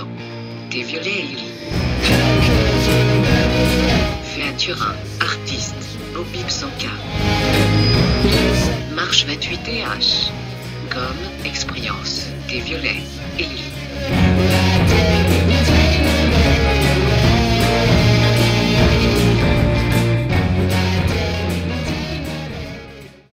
ans. T'es violée, Ellie. Turin, artiste, Bobby Sanka. Marche 28 TH. Gomme, expérience, t'es violet, Ellie.